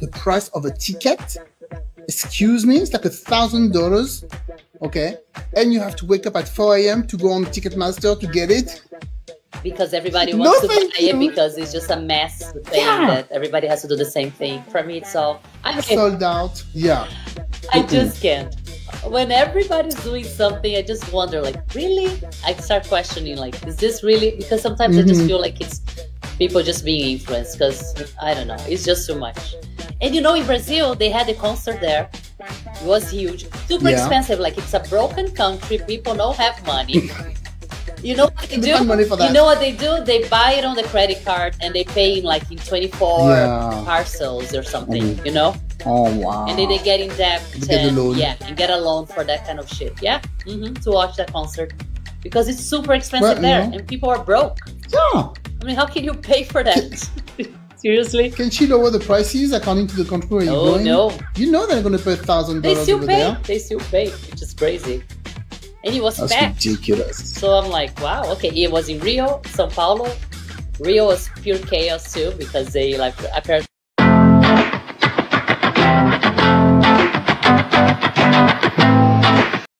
the price of a ticket. Excuse me, it's like a thousand dollars. Okay, and you have to wake up at 4 a.m. to go on Ticketmaster to get it. Because everybody No, wants to buy it because it's just a mess thing Yeah. that everybody has to do the same thing. For me, it's all I can't Sold out. Yeah. I just can't. When everybody's doing something, I just wonder, like, really? I start questioning, like, is this really? Because sometimes I just Mhm. feel like it's people just being influenced. Because I don't know, it's just too much. And you know, in Brazil, they had a concert there. It was huge, super Yeah. expensive. Like it's a broken country. People don't have money. You know what they do? money for that. You know what they do? They buy it on the credit card and they pay in like in 24 Yeah. parcels or something, Mm. you know? Oh wow. and then they get in debt get a and loan. yeah and get a loan for that kind of shit yeah hmm to watch that concert because it's super expensive there know. and people are broke Yeah. i mean how can you pay for that seriously? Can she lower the prices according to the country where you're going? no. You know they're gonna pay thousand they dollars still over pay. there. they still pay which is crazy. And it was That's packed. ridiculous. so i'm like wow okay it was in rio sao paulo. Rio was pure chaos too because they like apparently